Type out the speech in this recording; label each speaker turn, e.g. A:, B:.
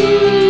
A: you.